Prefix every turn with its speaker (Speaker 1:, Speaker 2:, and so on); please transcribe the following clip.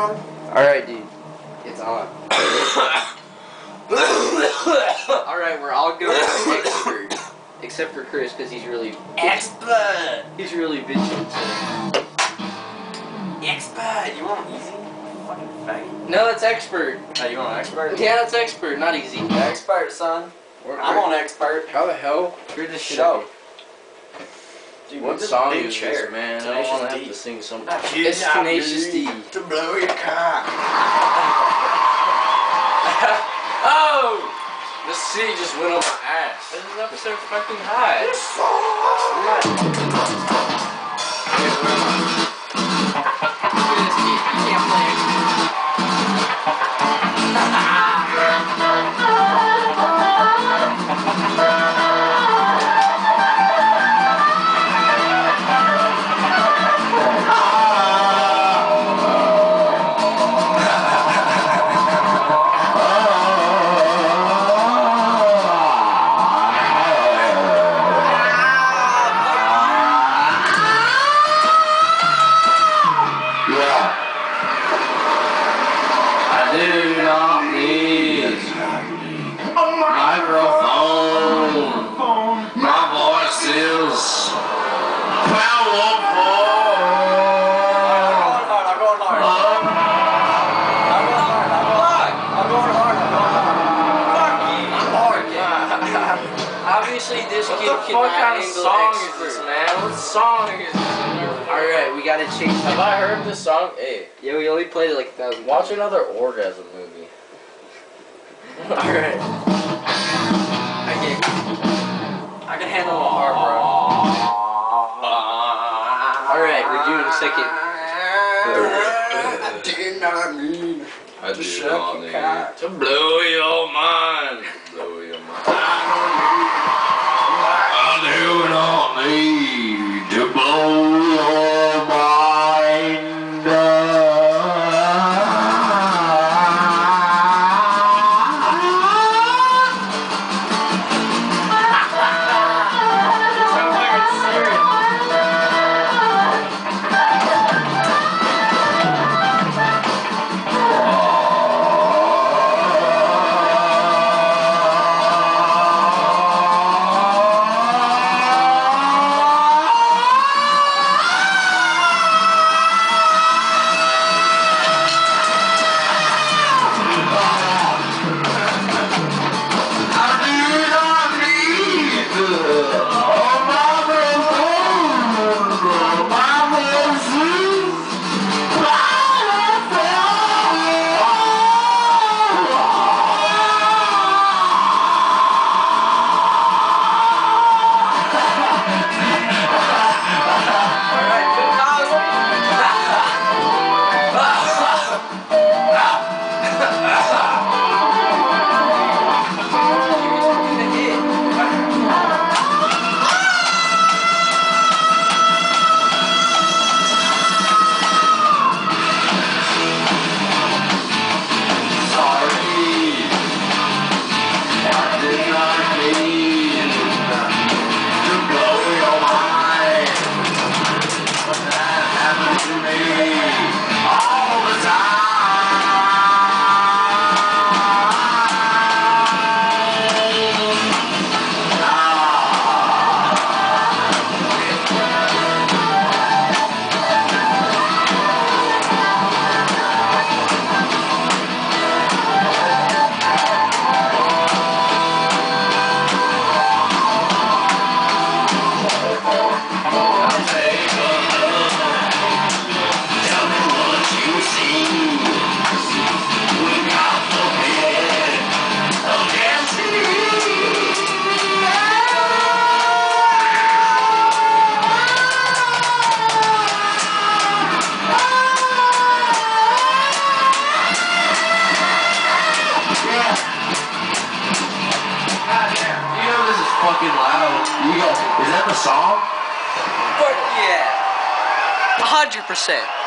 Speaker 1: on?
Speaker 2: Alright, dude. It's on. Alright, we're all going expert. Except for Chris, because he's really
Speaker 1: Expert!
Speaker 2: he's really bitching. So.
Speaker 1: Expert! You want easy? Fucking faggot.
Speaker 2: No, that's expert.
Speaker 1: Oh, you want expert?
Speaker 2: Yeah, that's expert, not easy.
Speaker 1: Expert, son. I'm on expert.
Speaker 2: How the hell?
Speaker 1: Hear this show. Dude,
Speaker 2: What song
Speaker 1: big
Speaker 2: is
Speaker 1: chair.
Speaker 2: this, man? I don't want to have to sing something.
Speaker 1: I
Speaker 2: It's
Speaker 1: kidnap
Speaker 2: Tenacious
Speaker 1: you
Speaker 2: D.
Speaker 1: To blow your cock.
Speaker 2: Oh! The city just went on my ass. This is episode fucking high. Look Fuck you.
Speaker 1: I'm going hard, yeah.
Speaker 2: Obviously, this
Speaker 3: What
Speaker 2: kid
Speaker 3: the
Speaker 2: cannot
Speaker 3: fuck kind of song is this, man? What song is this?
Speaker 2: Alright, we gotta change
Speaker 3: Have I heard this song? Hey,
Speaker 2: Yeah, we only played it like a thousand
Speaker 3: watch another orgasm movie.
Speaker 2: Alright. I can't.
Speaker 1: I can handle a hard, bro.
Speaker 2: Alright, we're doing second.
Speaker 1: I did not mean
Speaker 3: I
Speaker 1: to suck your cock.
Speaker 3: to blow your mind.
Speaker 4: You is that the song?
Speaker 2: Fuck yeah! 100%.